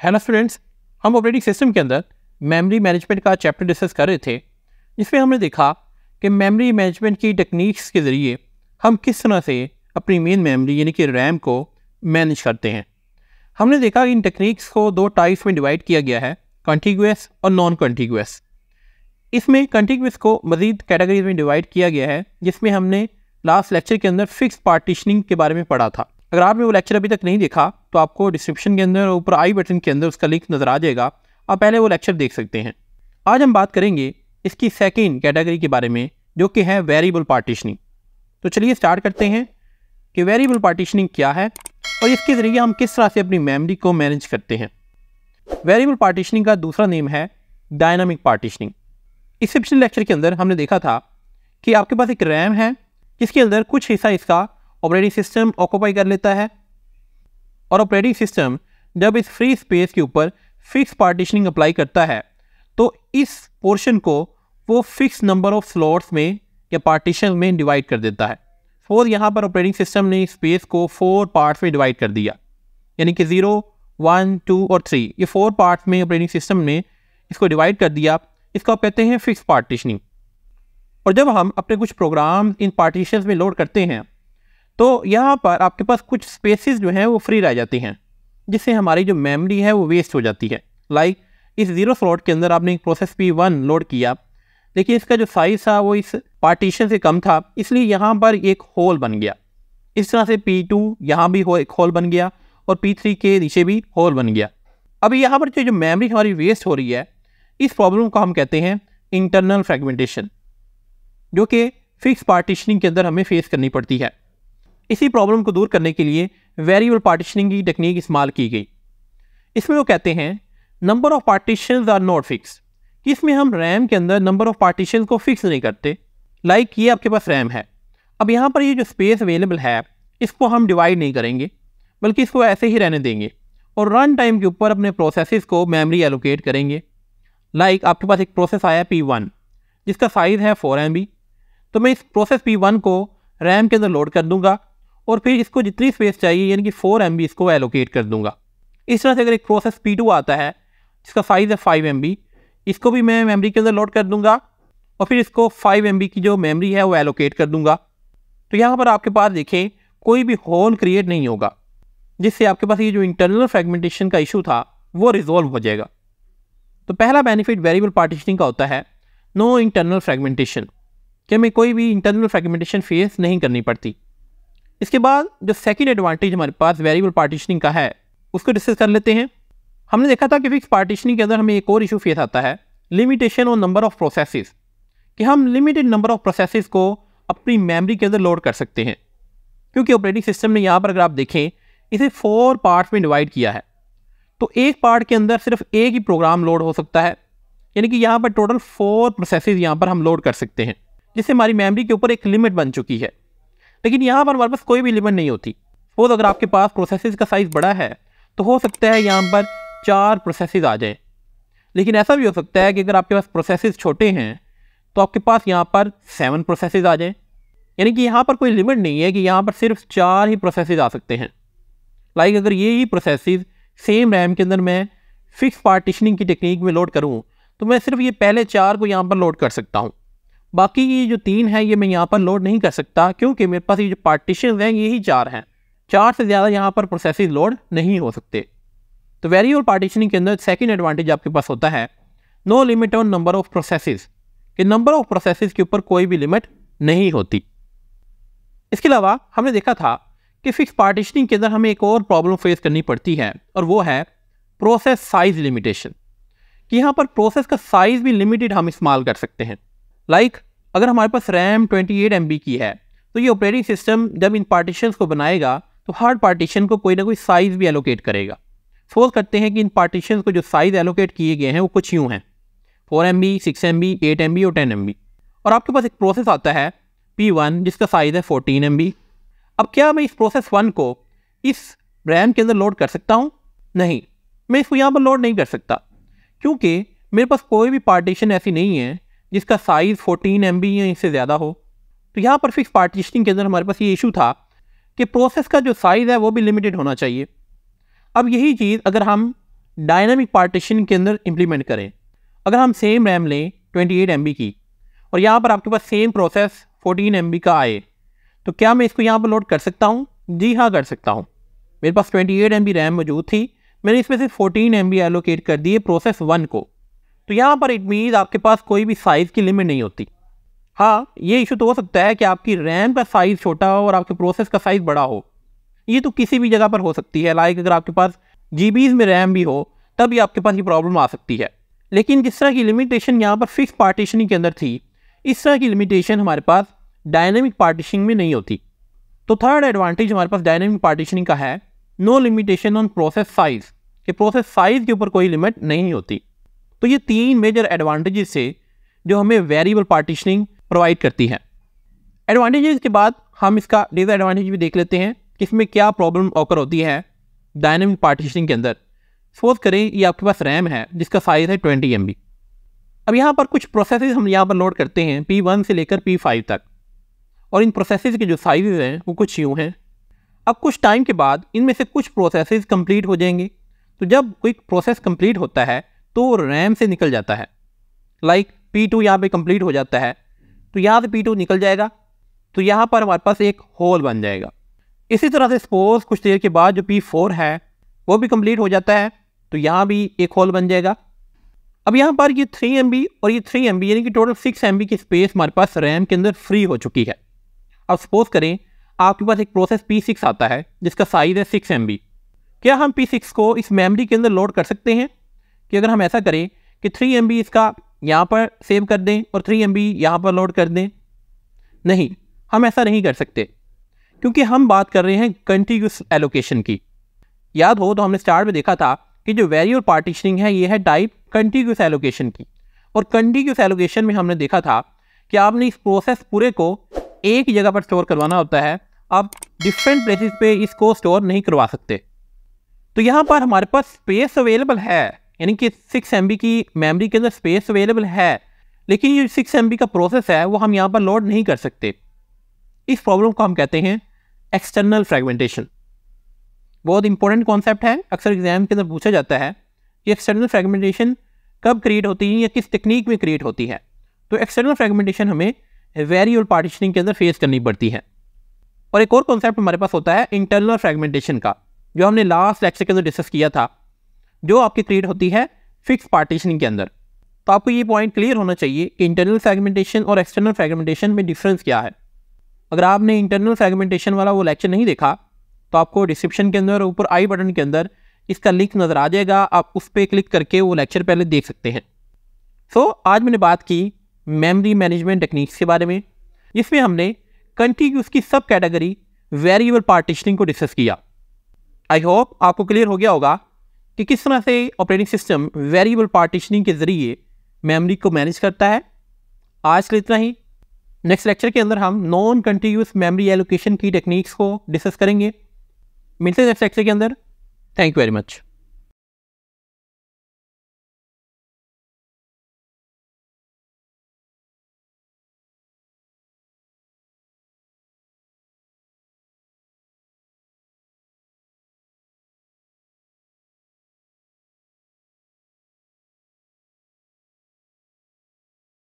Hello students हम operating system के अंदर मेमोरी मैनेजमेंट का चैप्टर डिस्कस कर रहे थे, जिसमें हमने देखा कि मेमोरी मैनेजमेंट की टेक्निक्स के ज़रिए हम किस तरह से अपनी मेन मेमोरी यानी कि रैम को मैनेज करते हैं। हमने देखा कि इन टेक्निक्स को दो टाइप्स में डिवाइड किया गया है कंटिगुअस और नॉन कंटिगुअस इसमें कंटिगुअस को मज़ीद कैटेगरीज में डिवाइड किया गया है, जिसमें हमने लास्ट लेक्चर के अंदर फिक्स पार्टीशनिंग के बारे में पढ़ा था। अगर आपने वो लेक्चर अभी तक नहीं देखा तो आपको डिस्क्रिप्शन के अंदर ऊपर आई बटन के अंदर उसका लिंक नज़र आ जाएगा। आप पहले वो लेक्चर देख सकते हैं। आज हम बात करेंगे इसकी सेकेंड कैटेगरी के बारे में, जो कि है वेरिएबल पार्टीशनिंग तो चलिए स्टार्ट करते हैं कि वेरिएबल पार्टीशनिंग क्या है और इसके ज़रिए हम किस तरह से अपनी मेमोरी को मैनेज करते हैं। वेरिएबल पार्टीशनिंग का दूसरा नेम है डायनामिक पार्टीशनिंग इससे पिछले लेक्चर के अंदर हमने देखा था कि आपके पास एक रैम है, जिसके अंदर कुछ हिस्सा इसका ऑपरेटिंग सिस्टम ऑक्यूपाई कर लेता है। और ऑपरेटिंग सिस्टम जब इस फ्री स्पेस के ऊपर फिक्स पार्टीशनिंग अप्लाई करता है तो इस पोर्शन को वो फिक्स नंबर ऑफ़ स्लॉट्स में या पार्टीशन में डिवाइड कर देता है। फोर यहाँ पर ऑपरेटिंग सिस्टम ने स्पेस को फोर पार्ट्स में डिवाइड कर दिया, यानी कि ज़ीरो वन टू और थ्री ये फोर पार्ट्स में ऑपरेटिंग सिस्टम ने इसको डिवाइड कर दिया। इसको आप कहते हैं फिक्स पार्टीशनिंग और जब हम अपने कुछ प्रोग्राम इन पार्टीशन में लोड करते हैं तो यहाँ पर आपके पास कुछ स्पेसिस जो हैं वो फ्री रह जाती हैं, जिससे हमारी जो मेमोरी है वो वेस्ट हो जाती है। लाइक इस ज़ीरो स्लॉट के अंदर आपने एक प्रोसेस पी वन लोड किया। देखिए, इसका जो साइज़ था वो इस पार्टीशन से कम था, इसलिए यहाँ पर एक होल बन गया। इस तरह से पी टू यहाँ भी हो, एक होल बन गया और पी थ्री के नीचे भी होल बन गया। अभी यहाँ पर जो जो मेमोरी हमारी वेस्ट हो रही है, इस प्रॉब्लम को हम कहते हैं इंटरनल फ्रेगमेंटेशन जो कि फिक्स पार्टीशनिंग के अंदर हमें फेस करनी पड़ती है। इसी प्रॉब्लम को दूर करने के लिए वेरिएबल पार्टीशनिंग की टेक्निक इस्तेमाल की गई। इसमें वो कहते हैं number of partition are not fix इसमें हम रैम के अंदर नंबर ऑफ़ पार्टीशन को फिक्स नहीं करते। लाइक like ये आपके पास रैम है। अब यहाँ पर ये जो स्पेस अवेलेबल है, इसको हम डिवाइड नहीं करेंगे, बल्कि इसको ऐसे ही रहने देंगे और रन टाइम के ऊपर अपने प्रोसेसेस को मेमोरी एलोकेट करेंगे। लाइक like आपके पास एक प्रोसेस आया पी वन जिसका साइज़ है फोर एम बी तो मैं इस प्रोसेस पी वन को रैम के अंदर लोड कर दूँगा। और फिर इसको जितनी स्पेस चाहिए, यानी कि फोर एम इसको एलोकेट कर दूँगा। इस तरह से अगर एक प्रोसेस पी टू आता है, जिसका साइज़ है फाइव एम इसको भी मैं मेमोरी के अंदर लोड कर दूँगा और फिर इसको फाइव एम की जो मेमोरी है वो एलोकेट कर दूँगा। तो यहाँ पर आपके पास देखें, कोई भी होल क्रिएट नहीं होगा, जिससे आपके पास ये जो इंटरनल फ्रेगमेंटेशन का इशू था, वो रिजोल्व हो जाएगा। तो पहला बेनिफिट वेरिएबल पार्टीशनिंग का होता है नो इंटरनल फ्रेगमेंटेशन कि हमें कोई भी इंटरनल फ्रेगमेंटेशन फेस नहीं करनी पड़ती। इसके बाद जो सेकेंड एडवांटेज हमारे पास वेरिएबल पार्टीशनिंग का है, उसको डिस्कस कर लेते हैं। हमने देखा था कि फिक्स पार्टीशनिंग के अंदर हमें एक और इशू फेस आता है लिमिटेशन और नंबर ऑफ़ प्रोसेसेस कि हम लिमिटेड नंबर ऑफ़ प्रोसेसेस को अपनी मेमोरी के अंदर लोड कर सकते हैं। क्योंकि ऑपरेटिंग सिस्टम ने यहाँ पर अगर आप देखें, इसे फोर पार्ट्स में डिवाइड किया है। तो एक पार्ट के अंदर सिर्फ़ एक ही प्रोग्राम लोड हो सकता है। यानी कि यहाँ पर टोटल फोर प्रोसेसेस यहाँ पर हम लोड कर सकते हैं, जिससे हमारी मेमोरी के ऊपर एक लिमिट बन चुकी है। लेकिन यहाँ पर हमारे पास कोई भी लिमिट नहीं होती। सपोज़ अगर आपके पास प्रोसेसेस का साइज़ बड़ा है तो हो सकता है यहाँ पर चार प्रोसेसेस आ जाए। लेकिन ऐसा भी हो सकता है कि अगर आपके पास प्रोसेसेस छोटे हैं तो आपके पास यहाँ पर सेवन प्रोसेसेस आ जाएँ। यानी कि यहाँ पर कोई लिमिट नहीं है कि यहाँ पर सिर्फ़ चार ही प्रोसेसेस आ सकते हैं। लाइक अगर ये ही प्रोसेसेस सेम रैम के अंदर मैं फिक्स पार्टीशनिंग की टेक्निक में लोड करूँ तो मैं सिर्फ़ ये पहले चार को यहाँ पर लोड कर सकता हूँ। बाकी ये जो तीन है, ये मैं यहाँ पर लोड नहीं कर सकता, क्योंकि मेरे पास ये जो पार्टीशन हैं, ये ही चार हैं। चार से ज़्यादा यहाँ पर प्रोसेस लोड नहीं हो सकते। तो वेरी वेरिएबल पार्टीशनिंग के अंदर सेकेंड एडवांटेज आपके पास होता है। No limit on number of processes कि नंबर ऑफ़ प्रोसेसेस के ऊपर कोई भी लिमिट नहीं होती। इसके अलावा हमने देखा था कि फिक्स पार्टीशनिंग के अंदर हमें एक और प्रॉब्लम फेस करनी पड़ती है, और वो है प्रोसेस साइज़ लिमिटेशन कि यहाँ पर प्रोसेस का साइज़ भी लिमिटेड हम इस्तेमाल कर सकते हैं। लाइक like, अगर हमारे पास रैम 28 एट की है तो ये ऑपरेटिंग सिस्टम जब इन पार्टीशन को बनाएगा तो हर पार्टीशन को कोई ना कोई साइज़ भी एलोकेट करेगा। सपोज़ करते हैं कि इन पार्टीशन को जो साइज़ एलोकेट किए गए हैं वो कुछ यूँ हैं। Four M B six M B eight M B और टेन एम बी और आपके पास एक प्रोसेस आता है पी वन जिसका साइज़ है फोर्टीन एम बी अब क्या मैं इस प्रोसेस वन को इस रैम के अंदर लोड कर सकता हूँ? नहीं मैं इसको यहाँ पर लोड नहीं कर सकता क्योंकि मेरे पास कोई भी पार्टीशन ऐसी नहीं है जिसका साइज़ फोर्टीन एम या इससे ज़्यादा हो। तो यहाँ पर फिक्स पार्टीशनिंग के अंदर हमारे पास ये इशू था कि प्रोसेस का जो साइज़ है वो भी लिमिटेड होना चाहिए। अब यही चीज़ अगर हम डायनामिक पार्टीशन के अंदर इम्प्लीमेंट करें, अगर हम सेम रैम लें 28 एमबी की, और यहाँ पर आपके पास सेम प्रोसेस 14 एमबी का आए तो क्या मैं इसको यहाँ पर लोड कर सकता हूँ? जी हाँ कर सकता हूँ। मेरे पास 28 एम रैम मौजूद थी। मैंने इसमें से 14 एम एलोकेट कर दिए प्रोसेस वन को। तो यहाँ पर इट मीन्स आपके पास कोई भी साइज़ की लिमिट नहीं होती। हाँ ये इशू तो हो सकता है कि आपकी रैम का साइज़ छोटा हो और आपके प्रोसेस का साइज़ बड़ा हो। ये तो किसी भी जगह पर हो सकती है लाइक अगर आपके पास जी में रैम भी हो तब भी आपके पास ये प्रॉब्लम आ सकती है। लेकिन जिस तरह की लिमिटेशन यहाँ पर फिक्स पार्टीशनिंग के अंदर थी, इस तरह की लिमिटेशन हमारे पास डायनेमिक पार्टीशनिंग में नहीं होती। तो थर्ड एडवांटेज हमारे पास डायनेमिक पार्टीशनिंग का है no limitation on process size कि प्रोसेस साइज़ के ऊपर कोई लिमिट नहीं होती। तो ये तीन मेजर एडवांटेजेस से जो हमें वेरिएबल पार्टीशनिंग प्रोवाइड करती है। एडवांटेजेस के बाद हम इसका डिसएडवांटेज भी देख लेते हैं कि इसमें क्या प्रॉब्लम ऑकर होती है डायनेमिक पार्टीशनिंग के अंदर। सपोज़ करें ये आपके पास रैम है, जिसका साइज़ है ट्वेंटी एमबी अब यहाँ पर कुछ प्रोसेस हम यहाँ पर लोड करते हैं पी वन से लेकर पी फाइव तक। और इन प्रोसेस के जो साइज़ हैं, वो कुछ यूँ हैं। अब कुछ टाइम के बाद इनमें से कुछ प्रोसेस कंप्लीट हो जाएँगे। तो जब कोई प्रोसेस कंप्लीट होता है तो रैम से निकल जाता है। लाइक पी टू यहाँ पर कंप्लीट हो जाता है। तो यहाँ से पी टू निकल जाएगा। तो यहाँ पर हमारे पास एक होल बन जाएगा। इसी तरह से सपोज़ कुछ देर के बाद जो पी फोर है, वो भी कंप्लीट हो जाता है। तो यहाँ भी एक होल बन जाएगा। अब यहाँ पर ये थ्री एम और ये थ्री एम यानी कि टोटल सिक्स एम की स्पेस हमारे पास रैम के अंदर फ्री हो चुकी है। अब सपोज़ करें, आपके पास एक प्रोसेस पी सिक्स आता है, जिसका साइज़ है सिक्स एम क्या हम पी सिक्स को इस मेमोरी के अंदर लोड कर सकते हैं? कि अगर हम ऐसा करें कि थ्री एमबी इसका यहाँ पर सेव कर दें और थ्री एम बी यहाँ पर लोड कर दें। नहीं, हम ऐसा नहीं कर सकते, क्योंकि हम बात कर रहे हैं कंटिन्यूस एलोकेशन की। याद हो तो हमने स्टार्ट में देखा था कि जो वेरियल पार्टीशनिंग है, ये है टाइप कंटिन्यूस एलोकेशन की। और कंटिन्यूस एलोकेशन में हमने देखा था कि आपने इस प्रोसेस पूरे को एक ही जगह पर स्टोर करवाना होता है। आप डिफरेंट प्लेसेस पे इसको स्टोर नहीं करवा सकते। तो यहाँ पर हमारे पास स्पेस अवेलेबल है। यानी कि सिक्स एम की मेमोरी के अंदर स्पेस अवेलेबल है, लेकिन ये सिक्स एम का प्रोसेस है, वो हम यहाँ पर लोड नहीं कर सकते। इस प्रॉब्लम को हम कहते हैं एक्सटर्नल फ्रेगमेंटेशन बहुत इंपॉर्टेंट कॉन्सेप्ट है, अक्सर एग्ज़ाम के अंदर पूछा जाता है कि एक्सटर्नल फ्रेगमेंटेशन कब क्रिएट होती है या किस टेक्निक में क्रिएट होती है। तो एक्सटर्नल फ्रेगमेंटेशन हमें वेरियल पार्टीशनिंग के अंदर फेस करनी पड़ती है। और एक और कॉन्सेप्ट हमारे पास होता है इंटरनल फ्रेगमेंटेशन का, जो हमने लास्ट लेक्चर के अंदर डिस्कस किया था। जो आपकी क्रिएट होती है फिक्स पार्टीशनिंग के अंदर। तो आपको ये पॉइंट क्लियर होना चाहिए कि इंटरनल फ्रेगमेंटेशन और एक्सटर्नल फ्रेगमेंटेशन में डिफरेंस क्या है। अगर आपने इंटरनल फ्रेगमेंटेशन वाला वो लेक्चर नहीं देखा तो आपको डिस्क्रिप्शन के अंदर ऊपर आई बटन के अंदर इसका लिंक नज़र आ जाएगा आप उस पर क्लिक करके वो लेक्चर पहले देख सकते हैं। सो so, आज मैंने बात की मेमोरी मैनेजमेंट टेक्निक्स के बारे में जिसमें हमने कंटिन्यूस की सब कैटेगरी वेरिएबल पार्टीशनिंग को डिस्कस किया। आई होप आपको क्लियर हो गया होगा कि किस तरह से ऑपरेटिंग सिस्टम वेरिएबल पार्टीशनिंग के ज़रिए मेमोरी को मैनेज करता है। आज के इतना ही। नेक्स्ट लेक्चर के अंदर हम नॉन कंटिन्यूस मेमोरी एलोकेशन की टेक्निक्स को डिस्कस करेंगे। मिलते हैं नेक्स्ट लेक्चर के अंदर। Thank you very much